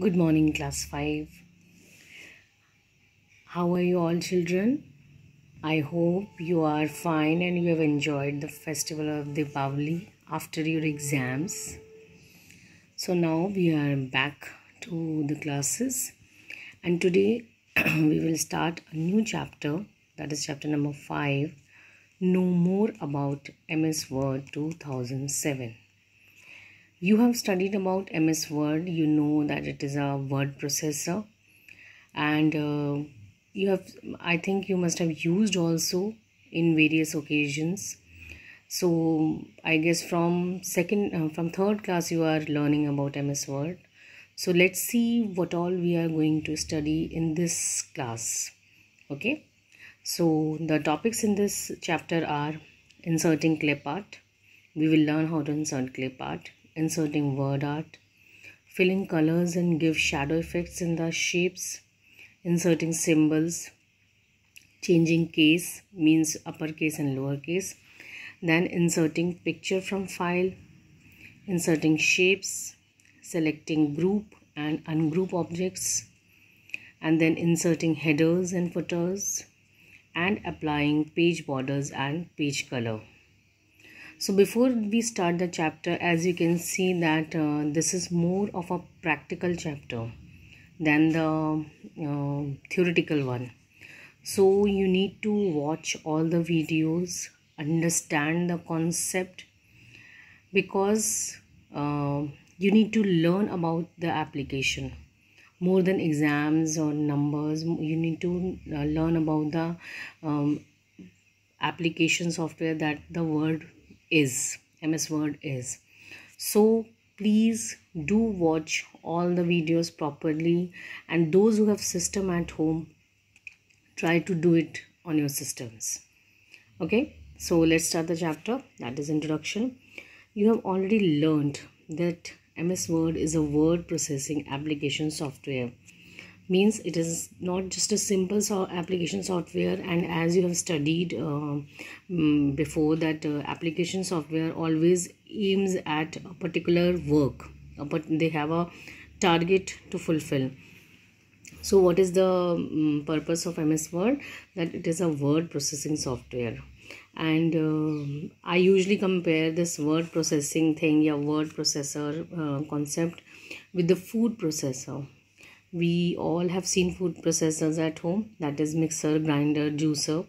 Good morning, class 5. How are you all, children? I hope you are fine and you have enjoyed the festival of Deepavali after your exams. So, now we are back to the classes, and today we will start a new chapter that is chapter number 5 Know More About MS Word 2007 you have studied about ms word. You know that it is a word processor. And uh, you have i think you must have used also in various occasions. So i guess from second uh, from third class you are learning about ms word. So let's see what all we are going to study in this class. Okay? So the topics in this chapter are inserting clip art we will learn how to insert clip art inserting word art, filling colors and give shadow effects in the shapes, inserting symbols, changing case means uppercase and lowercase, then inserting picture from file, inserting shapes, selecting group and ungroup objects, and then inserting headers and footers, and applying page borders and page color so before we start the chapter as you can see that uh, this is more of a practical chapter than the uh, theoretical one. So you need to watch all the videos understand the concept because uh, you need to learn about the application. More than exams or numbers you need to uh, learn about the um, application software that the word is ms word is. So please do watch all the videos properly and those who have system at home try to do it on your systems. Okay? So let's start the chapter. That is introduction. You have already learned that ms word is a word processing application software means it is not just a simple so application software and as you have studied uh, um, before that uh, application software always aims at a particular work uh, but they have a target to fulfill. So what is the um, purpose of ms word? That it is a word processing software. And uh, i usually compare this word processing thing yeah word processor uh, concept with the food processor we all have seen food processors at home that is mixer grinder juicer.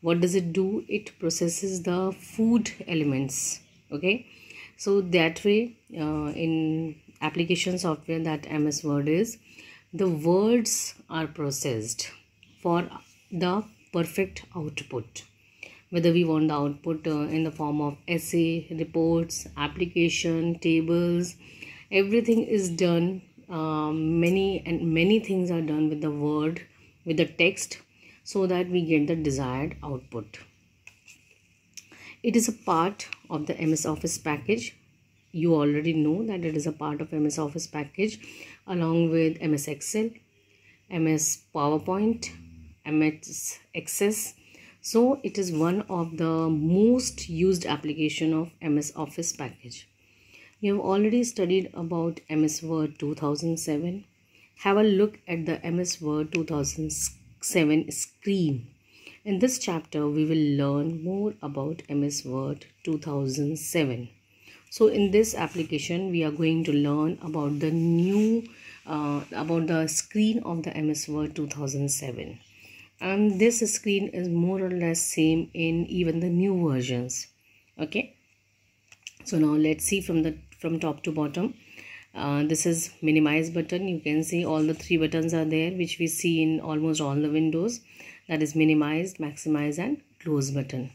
What does it do? It processes the food elements okay? So that way uh, in application software that ms word is the words are processed for the perfect output. Whether we want the output uh, in the form of essay reports application tables everything is done um, many and many things are done with the word with the text so that we get the desired output. It is a part of the ms office package. You already know that it is a part of ms office package along with ms excel ms powerpoint ms access. So it is one of the most used application of ms office package you have already studied about MS Word 2007. Have a look at the MS Word 2007 screen. In this chapter, we will learn more about MS Word 2007. So in this application, we are going to learn about the new, uh, about the screen of the MS Word 2007. And this screen is more or less same in even the new versions. Okay. So now let's see from the from top to bottom. Uh, this is minimize button. You can see all the three buttons are there which we see in almost all the windows. That is minimize maximize and close button.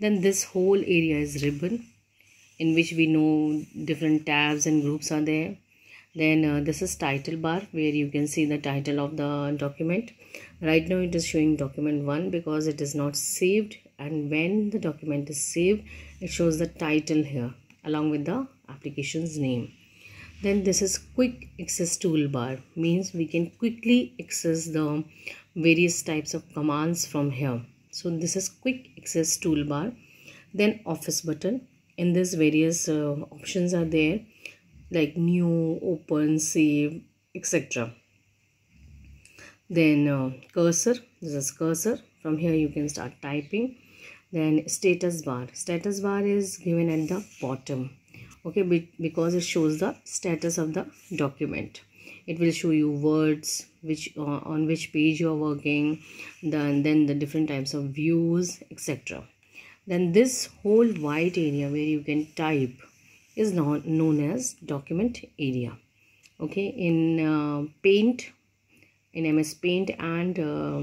Then this whole area is ribbon in which we know different tabs and groups are there. Then uh, this is title bar where you can see the title of the document. Right now it is showing document 1 because it is not saved and when the document is saved it shows the title here along with the application's name. Then this is quick access toolbar means we can quickly access the various types of commands from here. So this is quick access toolbar then office button in this various uh, options are there like new open save etc then uh, cursor this is cursor. From here you can start typing. Then status bar status bar is given at the bottom okay because it shows the status of the document. It will show you words which uh, on which page you are working then then the different types of views etc then this whole white area where you can type is not known as document area. Okay in uh, paint in ms paint and uh,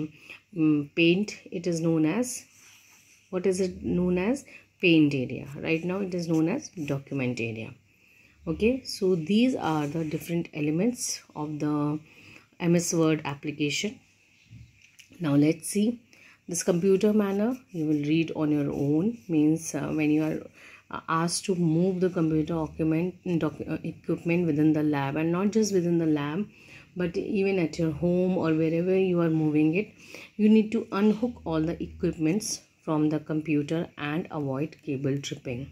paint it is known as what is it known as paint area. Right now it is known as document area. Okay so these are the different elements of the ms word application. Now let's see. This computer manner you will read on your own means uh, when you are uh, asked to move the computer document uh, equipment within the lab and not just within the lab but even at your home or wherever you are moving it you need to unhook all the equipments from the computer and avoid cable tripping.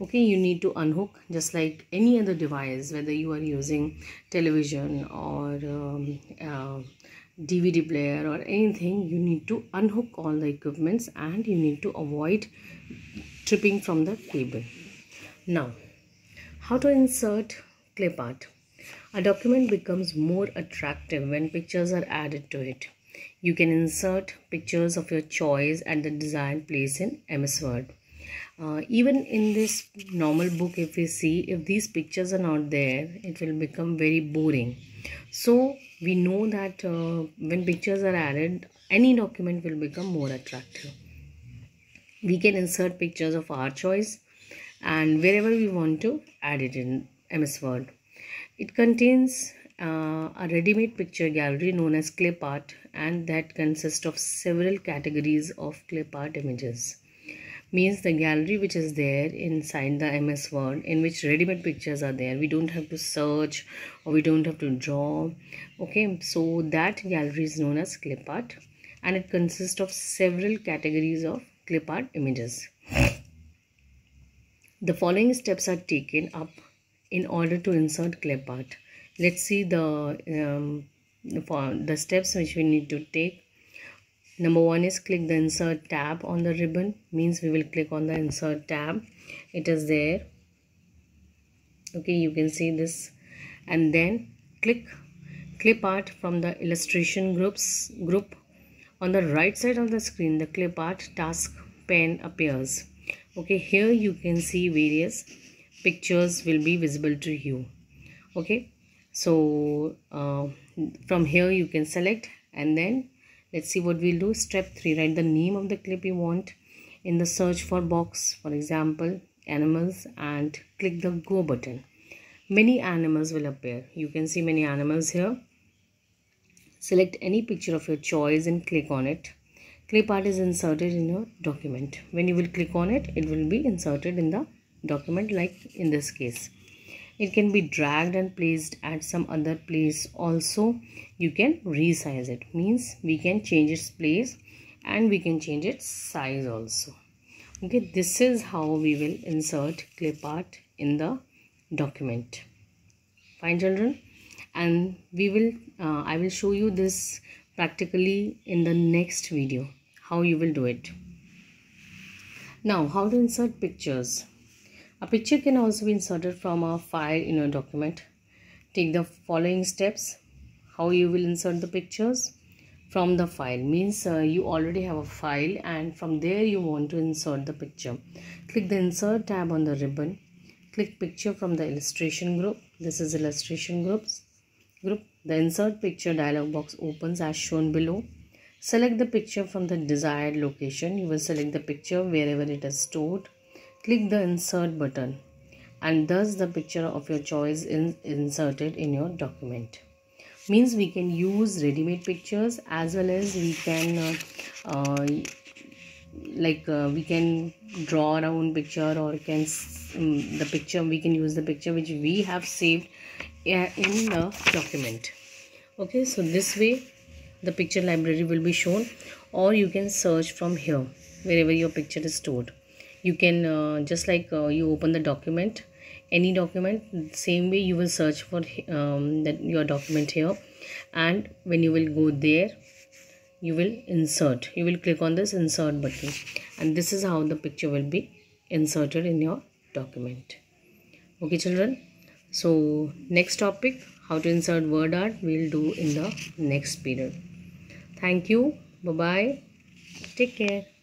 Okay you need to unhook just like any other device whether you are using television or um, uh, dvd player or anything you need to unhook all the equipments and you need to avoid tripping from the cable. Now how to insert clip art a document becomes more attractive when pictures are added to it. You can insert pictures of your choice at the desired place in MS Word. Uh, even in this normal book, if we see, if these pictures are not there, it will become very boring. So we know that uh, when pictures are added, any document will become more attractive. We can insert pictures of our choice and wherever we want to add it in MS Word. It contains uh, a ready-made picture gallery known as clip art and that consists of several categories of clip art images. Means the gallery which is there inside the MS Word in which ready-made pictures are there. We don't have to search or we don't have to draw. Okay, so that gallery is known as clip art and it consists of several categories of clip art images. The following steps are taken up in order to insert clip art let's see the um, the steps which we need to take. Number one is click the insert tab on the ribbon. Means we will click on the insert tab. It is there. Okay you can see this. And then click clip art from the illustration groups group. On the right side of the screen the clip art task pane appears. Okay here you can see various pictures will be visible to you. Okay so uh, from here you can select and then let's see what we'll do. Step 3 write the name of the clip you want in the search for box. For example animals and click the go button. Many animals will appear. You can see many animals here. Select any picture of your choice and click on it. Clip art is inserted in your document. When you will click on it it will be inserted in the document like in this case it can be dragged and placed at some other place also. You can resize it. Means we can change its place and we can change its size also. Okay this is how we will insert clip art in the document. Fine children? And we will uh, i will show you this practically in the next video how you will do it. Now how to insert pictures a picture can also be inserted from a file in a document. Take the following steps. How you will insert the pictures from the file means uh, you already have a file and from there you want to insert the picture. Click the insert tab on the ribbon. Click picture from the illustration group. This is illustration groups group. The insert picture dialog box opens as shown below. Select the picture from the desired location. You will select the picture wherever it is stored Click the insert button and thus the picture of your choice is inserted in your document. Means we can use ready-made pictures as well as we can uh, uh, like uh, we can draw our own picture or can um, the picture we can use the picture which we have saved in the document okay so this way the picture library will be shown or you can search from here wherever your picture is stored you can uh, just like uh, you open the document any document same way you will search for um, that your document here. And when you will go there you will insert you will click on this insert button. And this is how the picture will be inserted in your document. Okay children? So next topic how to insert word art we'll do in the next period. Thank you. Bye bye take care